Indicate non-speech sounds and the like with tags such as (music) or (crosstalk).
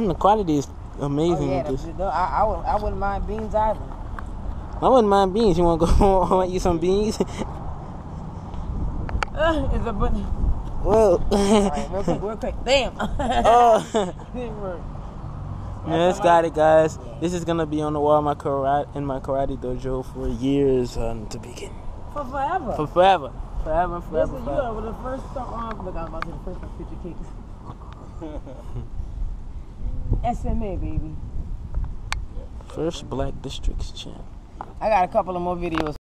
Hmm, the quality is amazing. Oh, yeah, the- the- I, I, would, I wouldn't mind beans either. I wouldn't mind beans. You want to go (laughs) eat some beans? (laughs) Uh, it's a bunch. well, Alright, real quick, real (laughs) quick. Damn. oh. Didn't work. Yes, got it, guys. This is gonna be on the wall in my karate in my karate dojo for years um, to begin. For forever. For forever, forever, forever, Listen, you forever. are the first song. Look, I was about to say the first Picture Cakes. SMA, baby. First Black Districts champ. I got a couple of more videos.